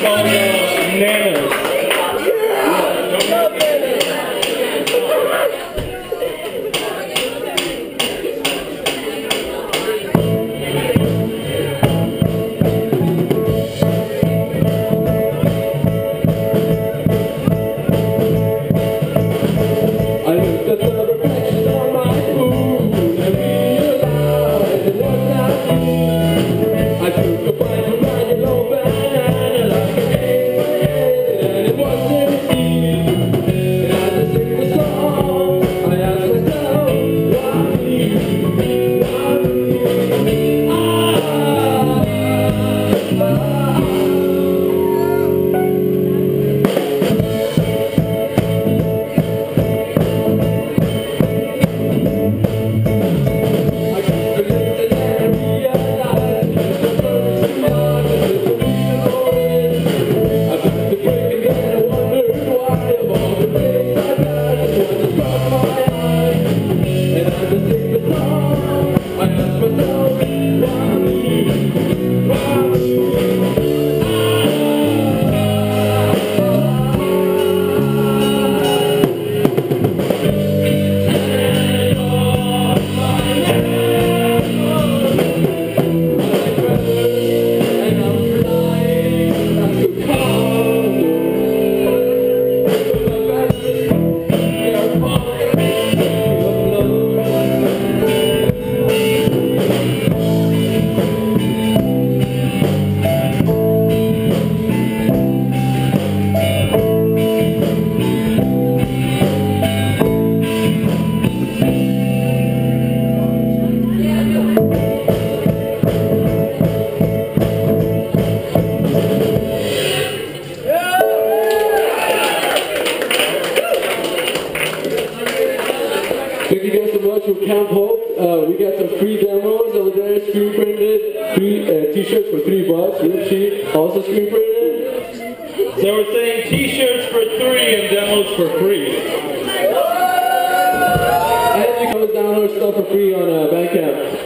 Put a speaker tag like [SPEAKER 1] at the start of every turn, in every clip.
[SPEAKER 1] Come on. for free on uh, Bandcamp.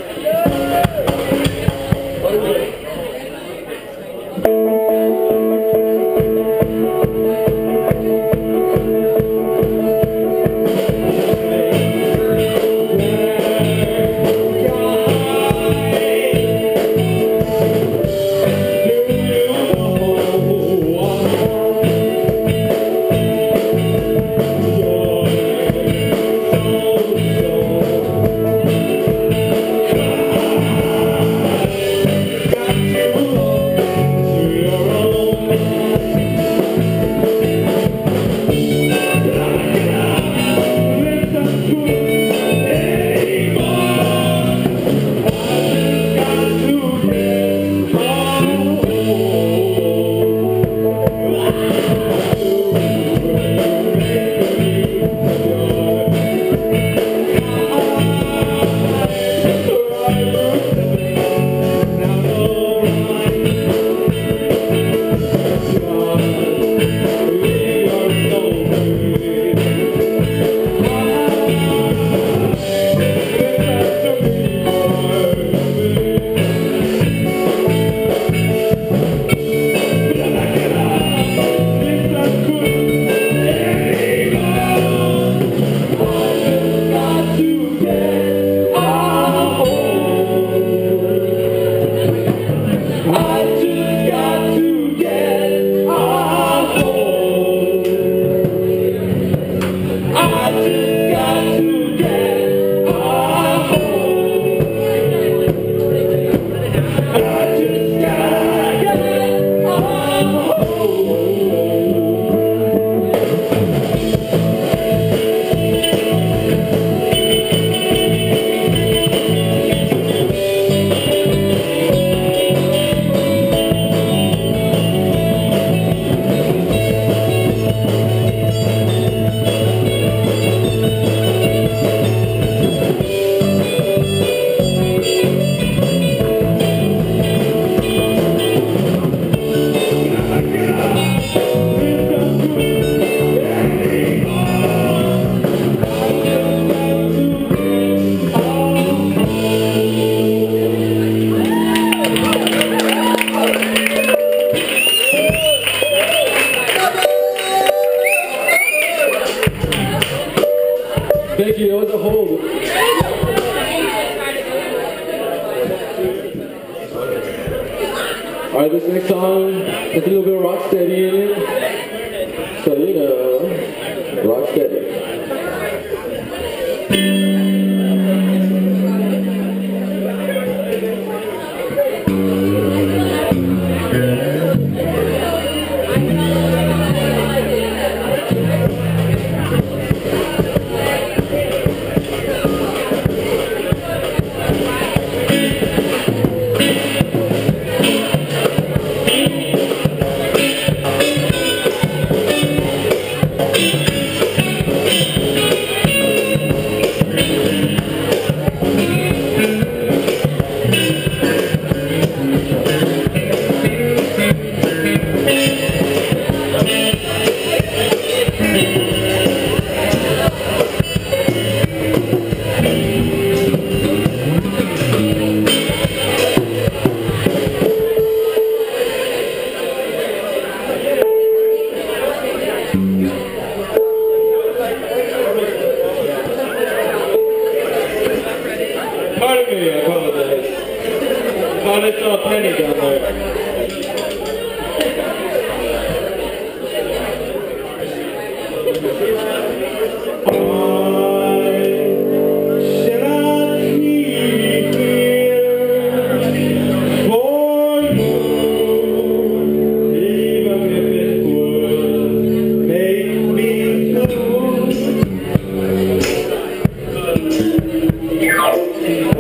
[SPEAKER 2] Não.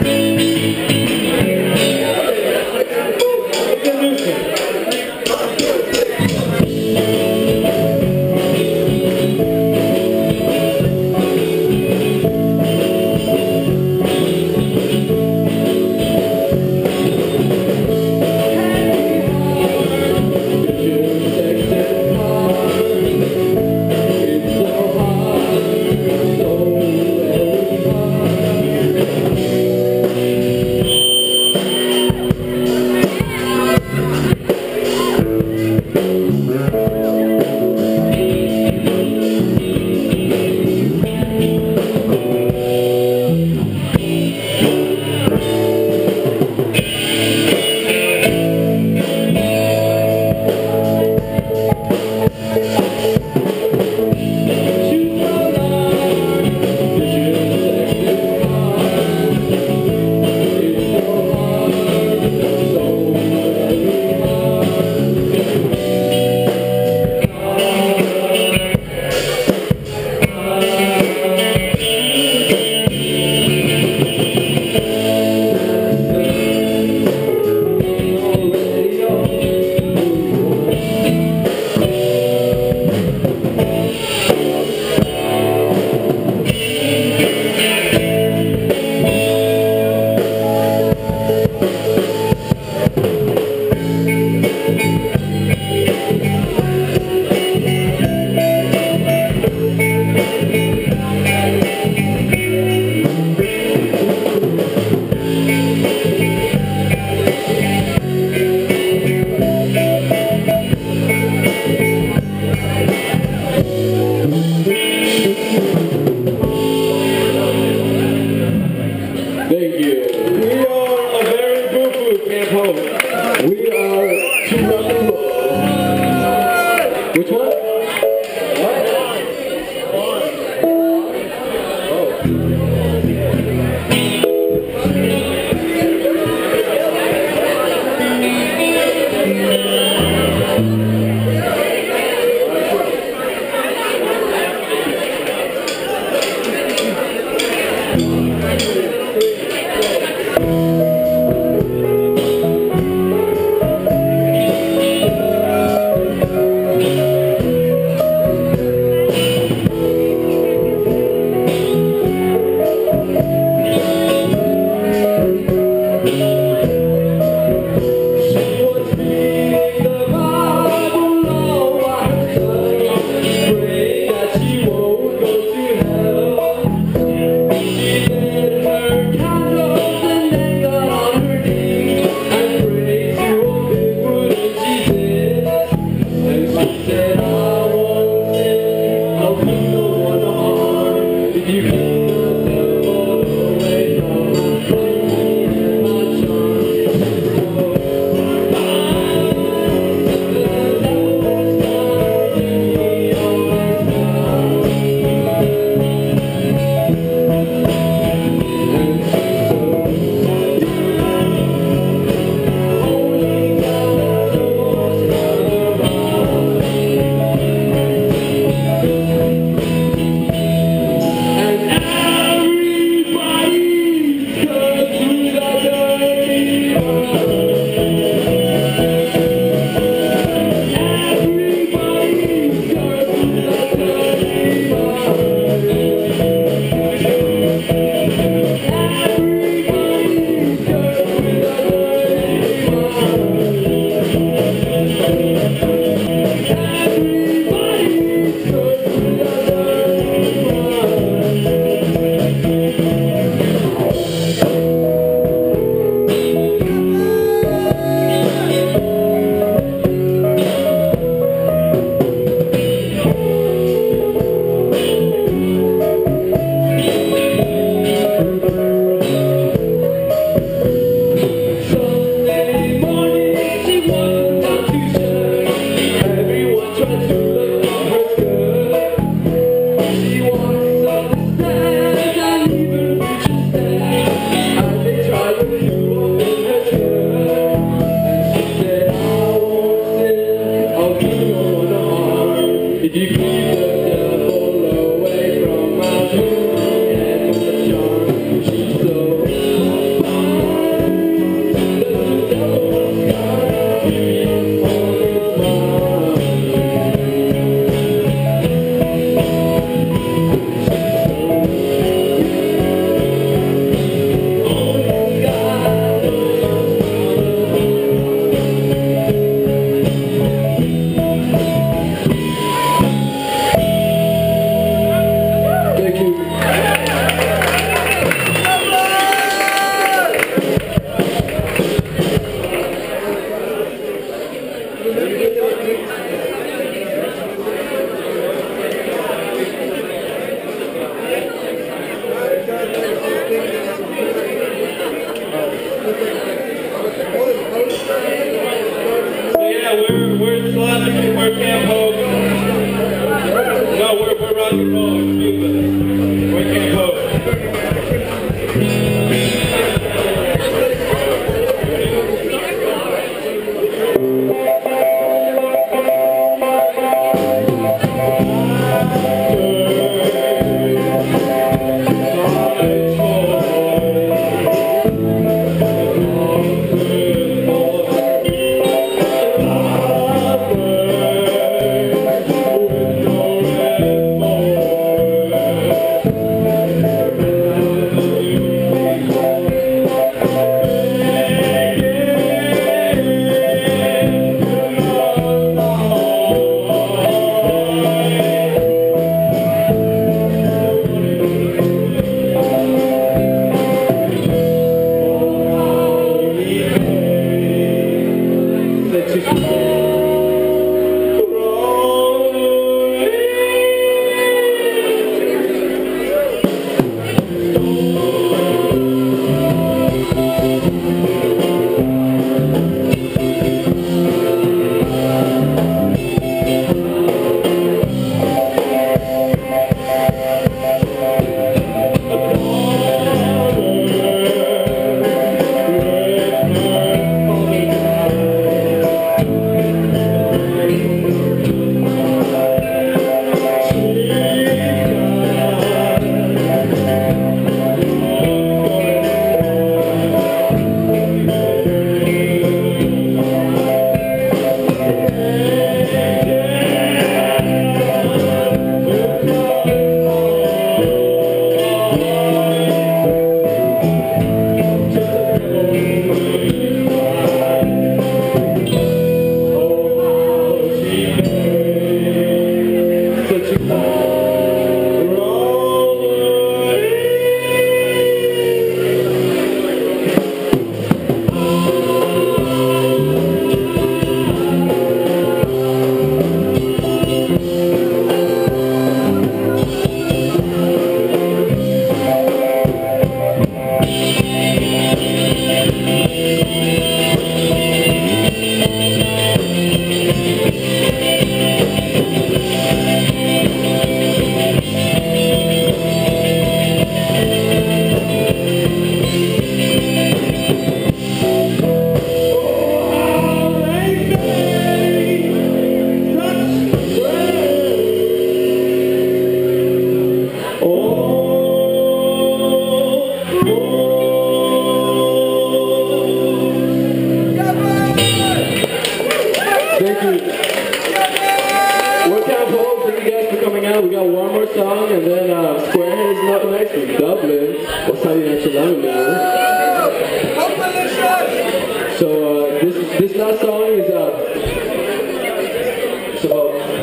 [SPEAKER 2] be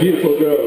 [SPEAKER 1] beautiful girls.